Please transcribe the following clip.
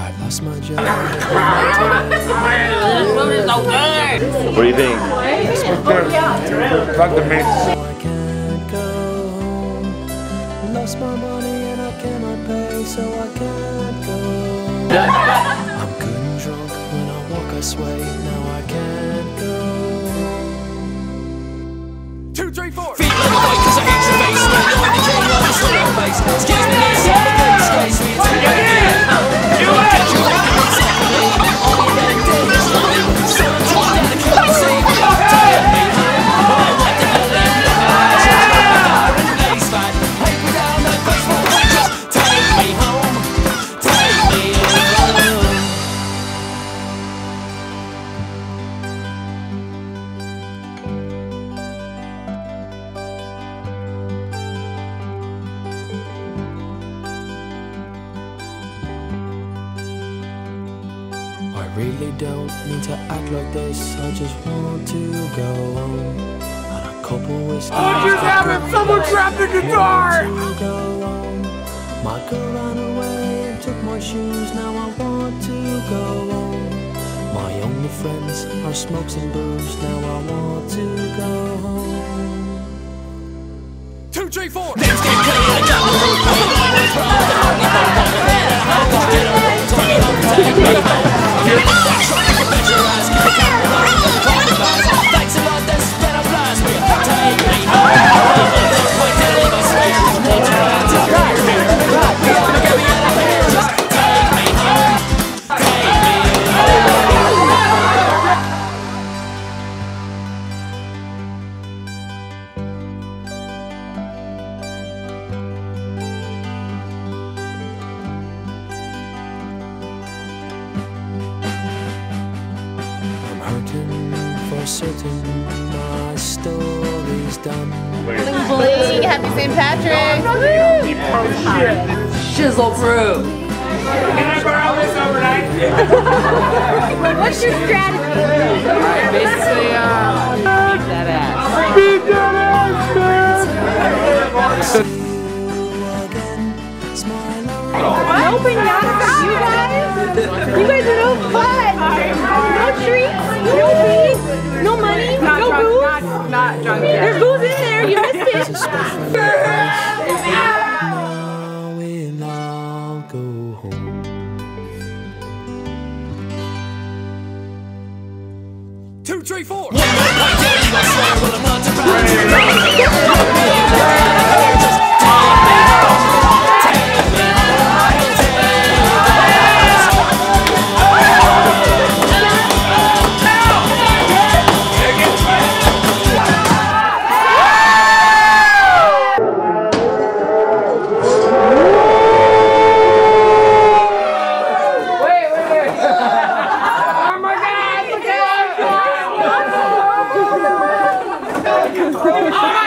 I lost my job. What do you think? Fuck the meat. So I can't go home. Lost my money and I cannot pay, so I can't go home. I'm good and drunk when I walk, I sway. Really don't need to act like this. I just want to go home. And a couple whiskeys. What oh, just happened? Someone grabbed the guitar! To go home. My girl ran away and took my shoes. Now I want to go home. My only friends are smokes and booze. Now I want to go home. Two, three, four. Things get clear, I I'm for certain. My story's done. Bling, happy St. Patrick. Shizzle proof. Can I borrow this overnight? What's your strategy? Basically, uh, beat that ass. Beat that ass, man! See you again. Smile on. No bananas, you guys. You guys are Not, not drunk There's booze in there. You missed It's a it. special place. Now we'll all go home. Two, three, four. すみませ。